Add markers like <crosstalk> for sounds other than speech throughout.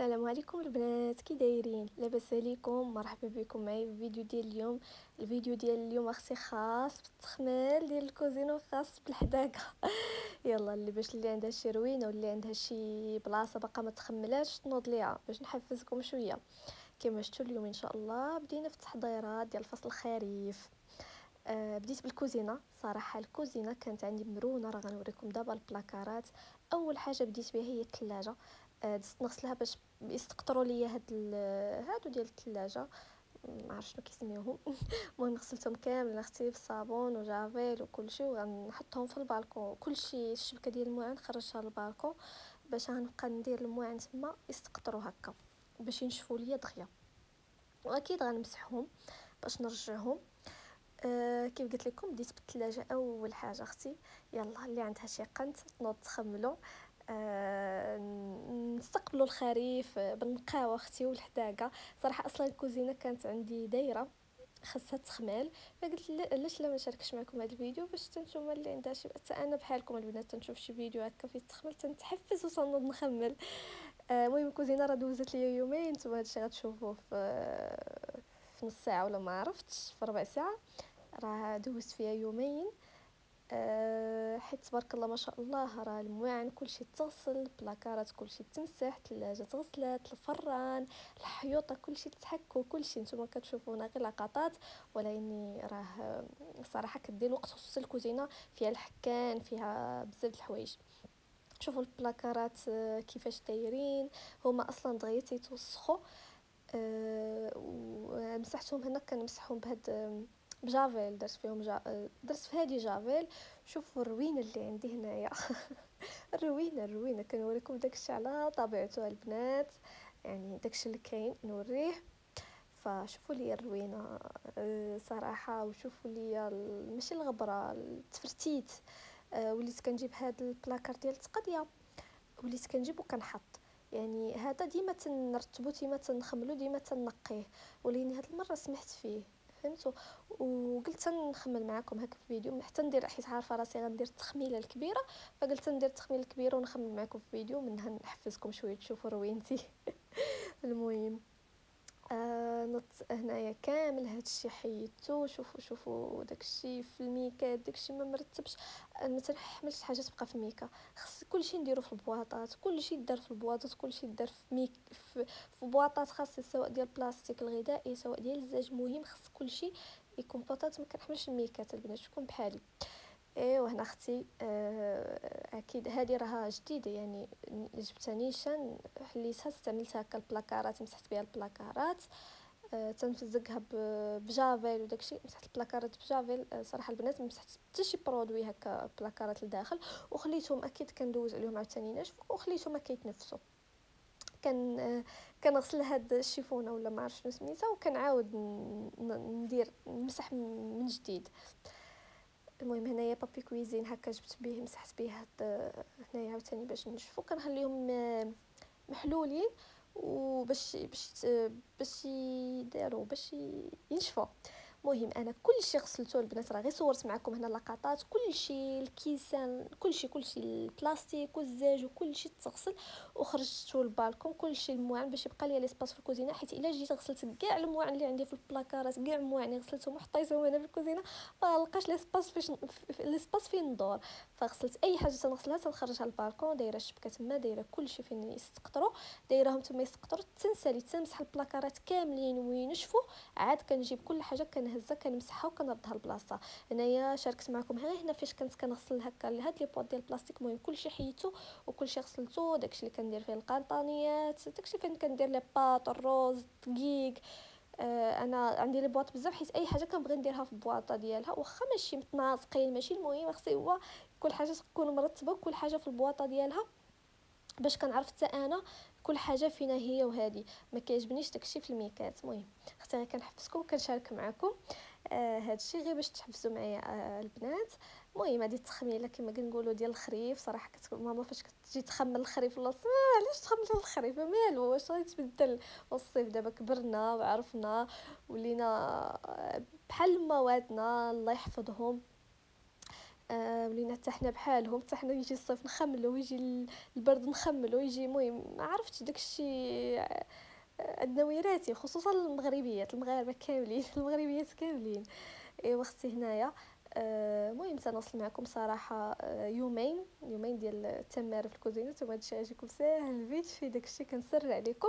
السلام عليكم البنات كي دايرين؟ لاباس عليكم مرحبا بكم معايا في الفيديو ديال اليوم. الفيديو ديال اليوم أختي خاص بالتخمال ديال الكوزينة وخاص بالحداقة. <laughs> يلا اللي باش اللي عندها شي روينة واللي عندها شي بلاصة باقا ما تخملاتش تنوض ليها باش نحفزكم شوية. كما شفتوا اليوم إن شاء الله بدينا في التحضيرات ديال فصل الخريف. آه بديت بالكوزينة. صراحة الكوزينة كانت عندي مرونة راه غنوريكم دابا البلاكارات. أول حاجة بديت بها هي الثلاجه دزت نغسلها باش يستقطروا ليا هاد هادو ديال الثلاجه ما عرفت شنو كيسميوهم. <laughs> المهم غسلتهم كامل أختي بالصابون وجافيل وكلشي وغنحطهم في البالكون. كلشي الشبكة ديال الموعن خرجتها للبالكون باش غنبقى ندير الموعن تما يستقطروا هكا باش ينشفوا ليا دغيا. وأكيد غنمسحهم باش نرجعهم. آه كيف قلت لكم بديت بالثلاجه أول حاجة أختي. يلا اللي عندها شي قنت تنوض تخملو. نستقبلوا الخريف بالنقاوه أختي والحداقه صراحة أصلا الكوزينة كانت عندي دايرة خاصها تخمال فقلت علاش لا ما نشاركش معكم هذا الفيديو باش تنتوما اللي عندها شي حتى أنا بحالكم البنات تنشوف شي فيديو هكا فيه تخمل تنتحفز وصنوض نخمل. آه، المهم الكوزينة راه دوزت ليا يومين نتوما هادشي غتشوفوه في في نص ساعة ولا ما عرفتش في ربع ساعة. راه دوزت فيها يومين. أه حيت تبارك الله ما شاء الله راه المواعن كلشي تغسل بلاكارات كلشي تمسح الثلاجه تغسلات الفران الحيوطة كلشي تحك كلشي. نتوما كتشوفونا غير لقطات. ولكن راه صراحة كدير وقت خصوصي الكوزينة فيها الحكان فيها بزاف الحوايج. شوفوا البلاكارات آه، كيفاش دايرين. هما أصلا دغيا تيتوسخوا أه ومسحتهم هنا كنمسحهم بهاد بجافيل درت فيهم جا... درت في هذه جافيل. شوفوا الروينة اللي عندي هنايا. <laughs> الروينة الروينة كنوريكم داكشي على طبيعته البنات. يعني داكشي اللي كاين نوريه. فشوفوا لي الروينة آه، صراحة وشوفوا لي ماشي الغبرة التفرتيت. آه، وليت كنجيب هاد البلاكار ديال التقضية. وليت كنجيب وكنحط. يعني هذا ديما تنرتبو ديما تنخملو ديما تنقيه. ولكن هاد المرة سمحت فيه. فهمتوا وقلت نخمل معكم هكا في فيديو حتى ندير حيت عارفة راسي غندير التخميلة الكبيرة فقلت ندير التخميلة الكبيرة ونخمل معكم في فيديو منها نحفزكم شوية تشوفوا روينتي. <laughs> المهم. آه نط هنايا كامل هادشي حيدتو شوفوا شوفوا داكشي في الميكات داكشي ما مرتبش ما تنحملش حاجة تبقى في الميكا. خص كلشي نديرو في البواطات كلشي يدار في البواطات كلشي يدار في ميك في, في بواطات خاصة سواء ديال البلاستيك الغذائي سواء ديال الزاج مهم خص كلشي يكون بواطات ما كنحملش الميكات البنات شكون بحالي. ايوا هنا أختي آه أكيد هذه راها جديدة يعني جبتها نيشان حليتها استعملتها هكا البلاكارات مسحت بها البلاكارات آه تنفزقها بجافيل وداكشي مسحت البلاكارات بجافيل آه صراحة البنات مسحت حتى شي produit هكا بلاكارات لداخل وخليتهم أكيد كندوز عليهم عاوتاني ناشف وخليتهم كيتنفسوا كان آه كنغسل هاد الشيفونه ولا ما عرفت شنو سميتها وكنعاود ندير نمسح من جديد. آه المهم هنايا papier cuisine هكا جبت به مسحت به هاد هنايا عاوتاني باش نشفو كنخليهم محلولين وباش باش باش يداروا باش ينشفوا مهم أنا كلشي غسلته البنات راه غير صورت معكم هنا لقطات كلشي الكيسان كلشي كلشي البلاستيك والزاج وكلشي تغسل وخرجته للبالكون كلشي المواعن باش يبقى لي l'espace في الكوزينة حيت إلا جيت غسلت كاع المواعن اللي عندي في البلاكارات كاع المواعن غسلتهم وحطيتهم هنا في الكوزينة ما لقاش l'espace فاش l'espace فين ندور. فغسلت أي حاجة تنغسلها تنخرجها للبالكون دايرة الشبكة تما دايرة كلشي فين يستقطروا دايرهم تما يستقطروا تنسالي تنمسح البلاكارات كاملين وينشفوا عاد كنجيب كل حاجة كن كنهزها كنمسحها وكنردها لبلاصتها هنايا شاركت معكم غير هنا فاش كنت كنغسل هكا هاد لي بوط ديال البلاستيك المهم كلشي حيدتو وكلشي غسلتو داكشي اللي كندير فيه القنطانيات داكشي فين كندير لي باط الروز الدقيق. آه أنا عندي لي بواط بزاف حيت أي حاجة كنبغي نديرها في البواطه ديالها واخا ماشي متناسقين ماشي المهم خصي هو كل حاجة تكون مرتبة كل حاجة في البواطة ديالها. باش كنعرف حتى أنا كل حاجة فينا هي وهذه ما كيعجبنيش داكشي في الميكات. المهم أختي غير كنحفزكم كنشارك معكم آه هادشي غير باش تحفزوا معايا آه البنات. المهم هذه التخميله كما كنقولوا ديال الخريف صراحة كتقول ماما فاش كتجي تخمل الخريف الله آه علاش تخمل <laughs> الخريف؟ مالو واش غيتبدل والصيف دابا كبرنا وعرفنا ولينا آه، بحال مواتنا الله يحفظهم. ولينا حتى حنا بحالهم حتى حنا يجي الصيف نخملو ويجي البرد نخملو ويجي المهم ما عرفتش داكشي آه، عندنا ويراتي خصوصا المغربيات المغاربة كاملين <laughs> المغربيات كاملين. ايوا أختي هنايا آه، المهم آه سنوصل معكم صراحة آه يومين يومين ديال التماره في الكوزينة ثم هادشي غيجيكم ساهل الفيديو في داكشي كنسر عليكم.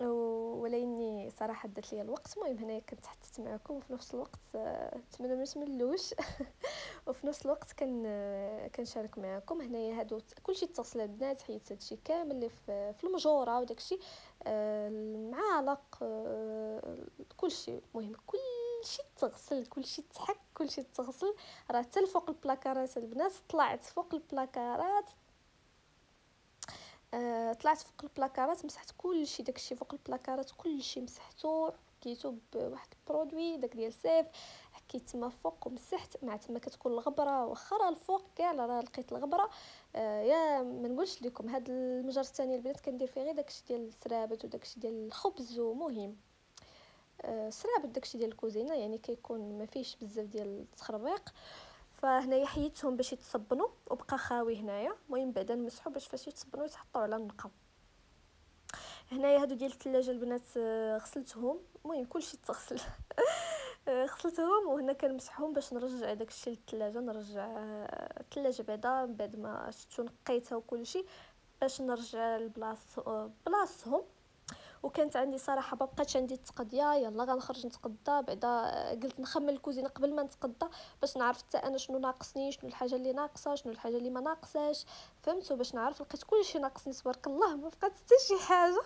ولاني صراحة درت لي الوقت المهم هنايا كنت حطيت معكم وفي نفس الوقت نتمنى ما تملوش <laughs> وفي نفس الوقت كان كنشارك معكم هنايا هادو كلشي اتصل البنات حيت هادشي كامل اللي في المجورة وداكشي المعالق كلشي. المهم كلشي تغسل كلشي تحك كلشي تغسل. راه حتى فوق البلاكارات البنات طلعت فوق البلاكارات آه طلعت فوق البلاكارات مسحت كلشي داكشي فوق البلاكارات كلشي مسحتو حكيتو بواحد البرودوي داك ديال سيف حكيت تما فوق ومسحت مع تما كتكون الغبرة واخا راه الفوق كاع راه لقيت الغبرة. آه يا ما نقولش لكم هاد المجر الثاني البنات كندير فيه غير داكشي ديال السرابت وداكشي ديال الخبز ومهم. آه داكشي ديال الكوزينة يعني كيكون ما فيش بزاف ديال التخربيق. فهنايا حيدتهم باش يتصبنوا وبقى خاوي هنايا المهم بعدا نمسحو باش فاش يتصبنوا يتحطوا على النقا. هنايا هادو ديال الثلاجه البنات آه، غسلتهم. المهم كلشي تغسل. <laughs> آه، غسلتهم وهنا كنمسحهم باش نرجع داكشي للثلاجه نرجع آه، الثلاجه بعدا بعد ما شفتو نقيتها وكلشي باش نرجع لبلاص بلاصتهم. وكانت عندي صراحة ما بقاتش عندي التقضيه يلا غنخرج نتقضى بعدا قلت نخمم الكوزينه قبل ما نتقضى باش نعرف حتى أنا شنو ناقصني شنو الحاجة اللي ناقصة شنو الحاجة اللي ما ناقصاش. فهمتوا؟ باش نعرف لقيت كلشي ناقصني تبارك الله ما بقات حتى شي حاجة.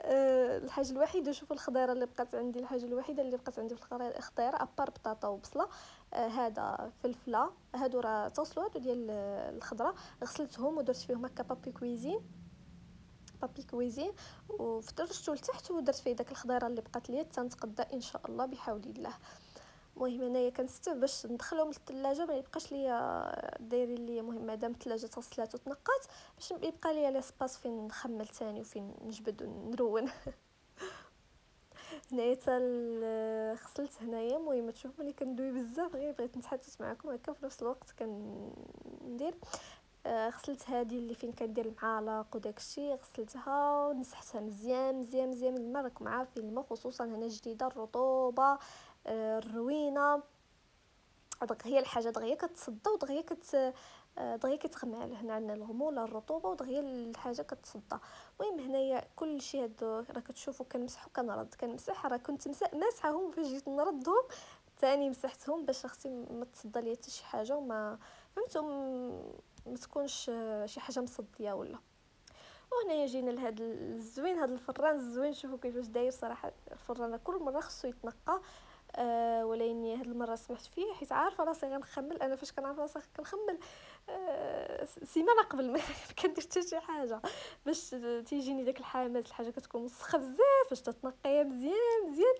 أه الحاجة الوحيدة شوفوا الخضيرة اللي بقات عندي الحاجة الوحيدة اللي بقات عندي في الخضيرة أبار بطاطا وبصلة. أه هذا فلفلة هادو راه توصلوا هادو ديال الخضرة غسلتهم ودرت فيهم هكا بابي كويزين. بابي كويزين وفترشتو لتحت ودرت فيه داك الخضيرة اللي بقات ليا تنتقدى إن شاء الله بحول الله. المهم أنايا كنستف باش ندخلهم للثلاجه ما يبقاش ليا دايرين ليا المهم مادام الثلاجه تصلات وتنقات باش يبقى ليا لاسباس فين نخمل ثاني وفين نجبد ونرون. هنايا حتى غسلت هنايا المهم تشوفوا ملي كندوي بزاف غير بغيت نتحدث معكم هكا في نفس الوقت كندير. غسلت هذه اللي فين كندير المعالق وداكشي غسلتها ونسحتها مزيان مزيان مزيان الماء راكم عارفين الماء خصوصا هنا جديدة الرطوبة آه، الروينة. دغيا الحاجة دغيا كتصدى ودغيا كت آه، دغيا كتغمى هنا عندنا الغموله الرطوبة ودغيا الحاجة كتصدى. المهم هنايا كلشي هادو راه كتشوفوا كنمسح وكنرد كنمسح راه كنت مسحهم فاش جيت نردهم ثاني مسحتهم باش أختي ما تصدى ليا حتى شي حاجة وما فهمتوا ما تكونش شي حاجة مصدية ولا. وهنا جينا لهاد الزوين هاد الفران الزوين شوفوا كيفاش داير صراحة الفران. كل مرة خصو يتنقى آه ولاني هاد المرة سمحت فيه حيت عارفة راسي غنخمل أنا فاش كنعرف راسي كنخمل. آه سيمانه قبل <laughs> ما كندير حتى شي حاجة. باش تيجيني داك الحماس الحاجة كتكون مسخة بزاف باش تتنقيها مزيان مزيان.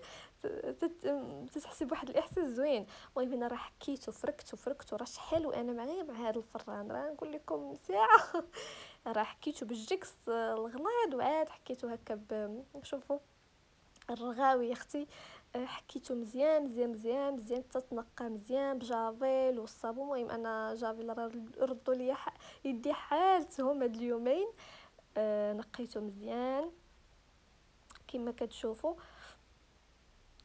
تتحسي بواحد الإحساس زوين. المهم أنا راه حكيت وفركت وفركت وراه شحال وأنا معايا مع هذا الفران. راه نقول لكم ساعة. <laughs> راه حكيتو بالجكس الغليظ وعاد حكيتو هكا شوفوا الرغاوي أختي. حكيتو مزيان مزيان مزيان مزيان تتنقى مزيان بجافيل والصابون. المهم أنا جافيل راه ردوا لي يدي حالتهم هاد اليومين. أه نقيتو مزيان كما كتشوفوا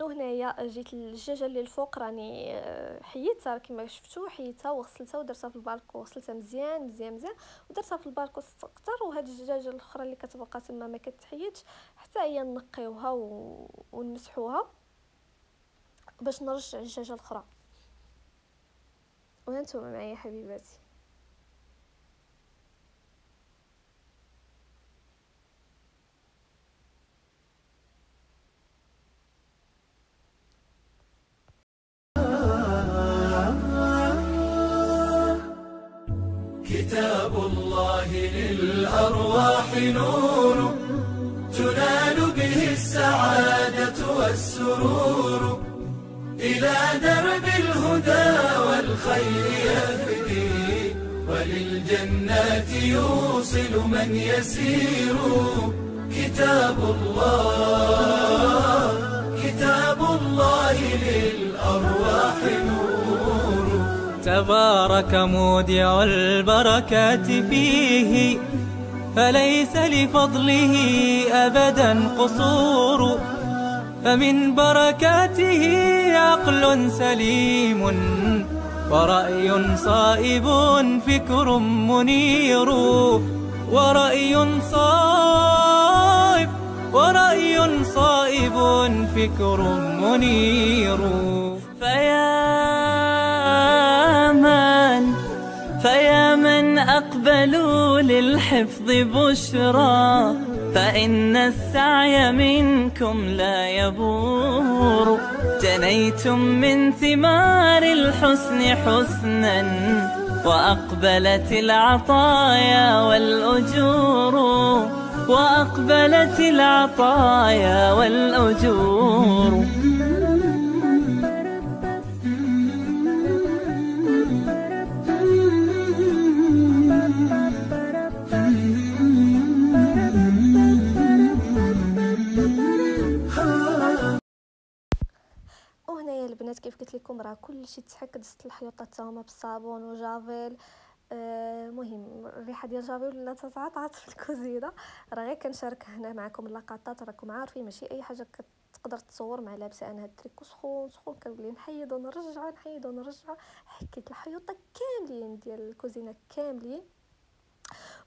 وهنايا جيت الدجاجه اللي الفوق راني آه، حيدتها كما شفتوا حيدتها وغسلتها ودرتها في البالكو. غسلتها مزيان مزيان مزيان ودرتها في البالكو أكثر وهاد الدجاجه الأخرى اللي كتبقى تما ما كتحيدش حتى هي نقيوها. ونمسحوها. باش نرجع الدجاجه الأخرى. وأنتم معايا حبيباتي؟ كتاب الله للأرواح نور تنال به السعادة والسرور. إلى درب الهدى والخير يهدي وللجنات يوصل من يسير. كتاب الله كتاب الله للأرواح نور. تبارك مودع البركات فيه فليس لفضله أبدا قصور. فمن بركاته عقل سليم ورأي صائب فكر منير ورأي صائب ورأي صائب فكر منير. فيا من فيا من أقبلوا للحفظ بشرى. فإن السعي منكم لا يبور. جنيتم من ثمار الحسن حسنا وأقبلت العطايا والأجور. وأقبلت العطايا والأجور. راه كلشي تحك دزت الحيوطة حتى هما بالصابون وجافيل. آه مهم الريحة ديال جافيل ولا تتعطعط في الكوزينة. راه غير كنشارك هنا معكم اللقطات راكم عارفين ماشي أي حاجة تقدر تصور مع لابسة أنا هاد التريكو سخون سخون. كنولي نحيد ونرجع نحيد ونرجع. حكيت الحيوطة كاملين ديال الكوزينة كاملين.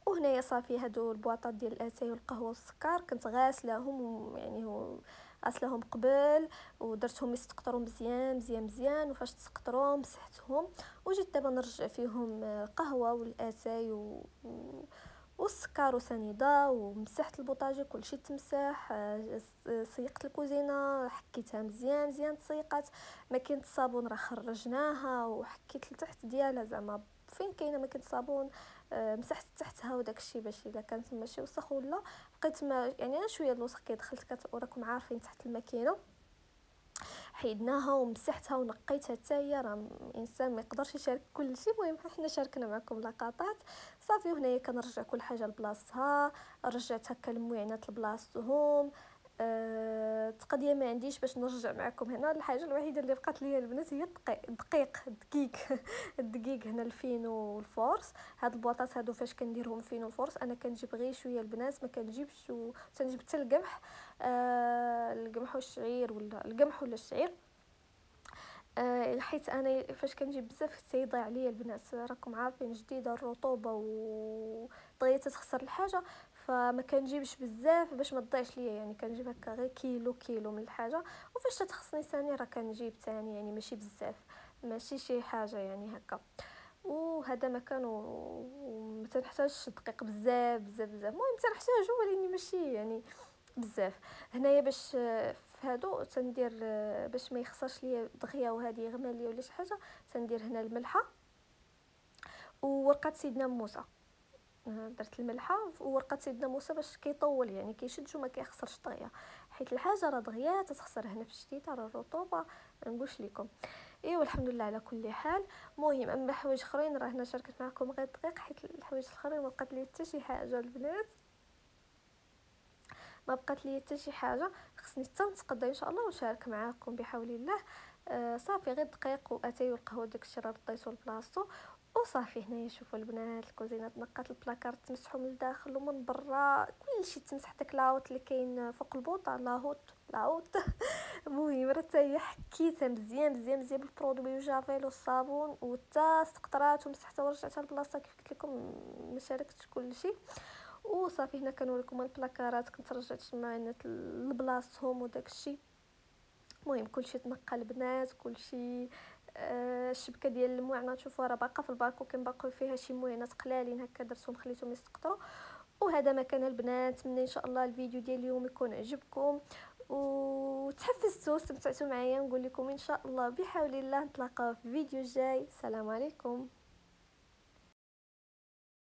وهنايا صافي هادو البواطات ديال الاتاي والقهوة والسكر. كنت غاسلاهم يعني هو غسلهم قبل ودرتهم يستقطروا مزيان مزيان مزيان وفاش تسقطروهم مسحتهم وجيت دابا نرجع فيهم القهوه والآتاي و... والسكر وسنيدة ومسحت البوطاجي كلشي تمسح سيقت الكوزينة حكيتها مزيان مزيان تسيقات ما كاين الصابون راه خرجناها وحكيت لتحت ديالها زعما فين كاينة ما كاين صابون آه، مسحت تحتها وداك الشيء باش إلا كانت ماشي وسخ ولا بقيت ما يعني أنا شوية الوسخ كيدخل. وراكم عارفين تحت الماكينة حيدناها ومسحتها ونقيتها حتى هي راه الإنسان ما يقدرش يشارك كل شيء المهم حنا شاركنا معكم لقطات صافي وهنايا كنرجع كل حاجة لبلاصتها رجعت هكا المعينات لبلاصتهم أه تقضية ما عنديش باش نرجع معكم هنا. الحاجة الوحيدة اللي بقات لي البنات هي الدقيق الدقيق. <laughs> الدقيق هنا الفينو والفورس. هاد البواطات هادو فاش كنديرهم فينو والفورس أنا كنجيب غير شوية البنات ما كنجيبش و... تنجيب حتى القمح. أه القمح والشعير ولا القمح ولا الشعير. أه حيت أنا فاش كنجيب بزاف تيضيع عليا البنات راكم عارفين جديدة الرطوبة و دغيا تخسر الحاجة. فما كنجيبش بزاف باش ما تضيعش ليا يعني كنجيب هكا غير كيلو كيلو من الحاجة. وفاش تخصني ثاني راه كنجيب ثاني يعني ماشي بزاف ماشي شي حاجة يعني هكا. وهذا مكان وما تنحتاجش دقيق بزاف بزاف بزاف. المهم تنحتاجو ولكن ماشي يعني بزاف. هنايا باش في هادو تندير باش ما يخسرش ليا دغيا وهذه يغمى ليا ولا شي حاجة تندير هنا الملحة. وورقه سيدنا موسى. درت الملحة وورقة سيدنا موسى باش كيطول يعني كيشدش وما كيخسرش دغيا حيت الحاجة راه دغيا تتخسر هنا في الشتيت راه الرطوبة نقولش لكم إيوا الحمد لله على كل حال. المهم أما حوايج أخرين راه هنا شاركت معكم غير دقيق حيت الحوايج الأخرين ما بقات لي حتى شي حاجة البنات. ما بقات لي حتى شي حاجة. خصني حتى نتقدى إن شاء الله ونشارك معكم بحول الله. آه صافي غير دقيق وأتاي والقهوة داكشي راه رديتو لبلاصتو وصافي هنايا شوفوا البنات الكوزينة تنقات البلاكار تمسحوا من الداخل ومن برا كلشي تمسح داك la hotte اللي كاين فوق البوطه la hotte la hotte. <laughs> المهم راه هي حكيتها مزيان مزيان مزيان بال produit وجافيل والصابون وتا استقطرات ومسحتها ورجعتها لبلاصتها كيف قلت لكم ما شاركتش كلشي. وصافي هنا كنوريكم البلاكارات كنت رجعت المعينات لبلاصتهم وداك الشيء المهم كلشي تنقى البنات كلشي الشبكة ديال المعنا شوفوا راه باقا في الباكو كنباقيو فيها شي معينات قلالين هكا درتهم خليتهم يسقطروا وهذا مكان البنات نتمنى إن شاء الله الفيديو ديال اليوم يكون عجبكم. وتحفزتوا استمتعتوا معايا نقول لكم إن شاء الله بحول الله نتلاقاو في فيديو جاي. السلام عليكم.